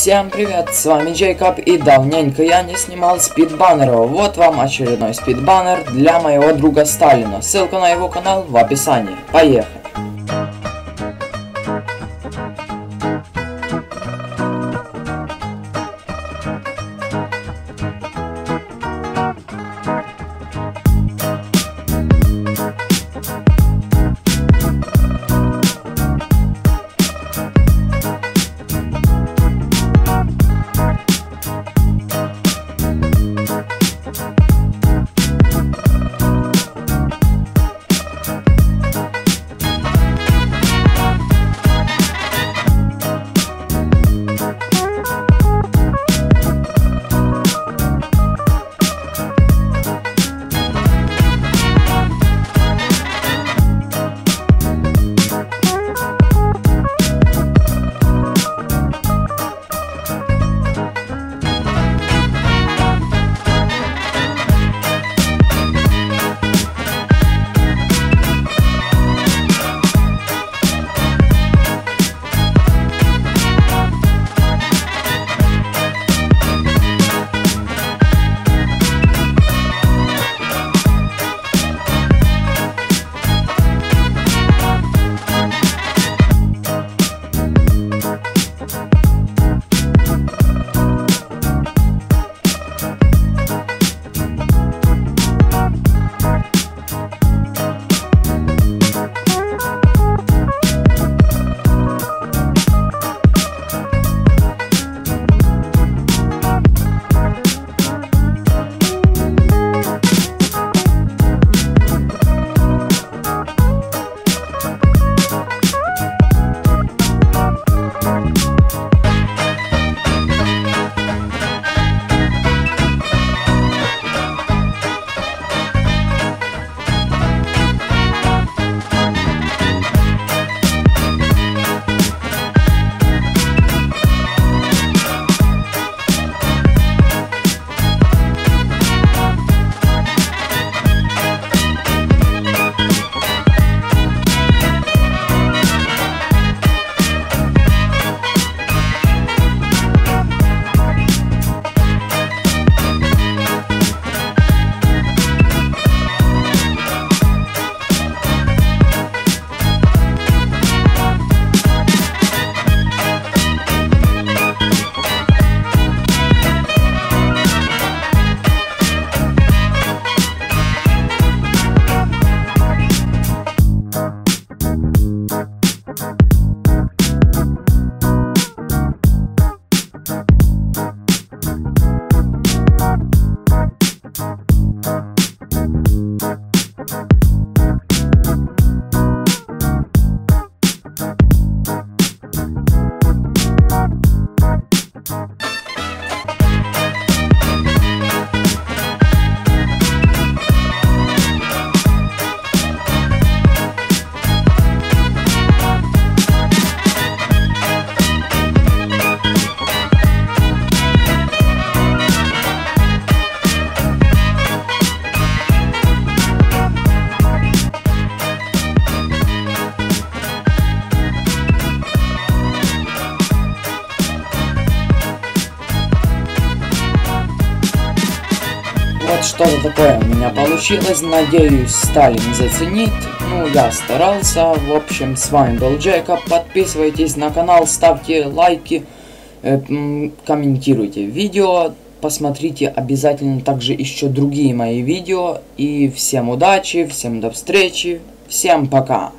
Всем привет, с вами Джейкоб и давненько я не снимал спидбаннеров. Вот вам очередной спидбаннер для моего друга Сталина. Ссылка на его канал в описании. Поехали. Вот что-то такое у меня получилось. Надеюсь, Сталин заценит. Ну, я старался. В общем, с вами был Джейкоб. Подписывайтесь на канал, ставьте лайки, э, комментируйте видео. Посмотрите обязательно также еще другие мои видео. И всем удачи, всем до встречи, всем пока.